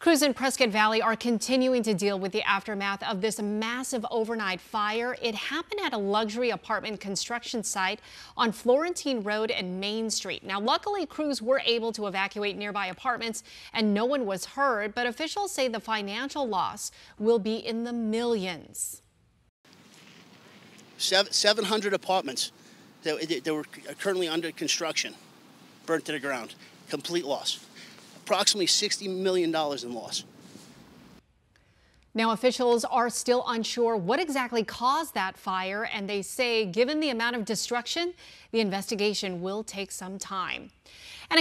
Crews in Prescott Valley are continuing to deal with the aftermath of this massive overnight fire. It happened at a luxury apartment construction site on Florentine Road and Main Street. Now, luckily, crews were able to evacuate nearby apartments and no one was hurt, but officials say the financial loss will be in the millions. 700 apartments that, were currently under construction burnt to the ground. Complete loss approximately $60 million in loss. Now, officials are still unsure what exactly caused that fire, and they say given the amount of destruction, the investigation will take some time. And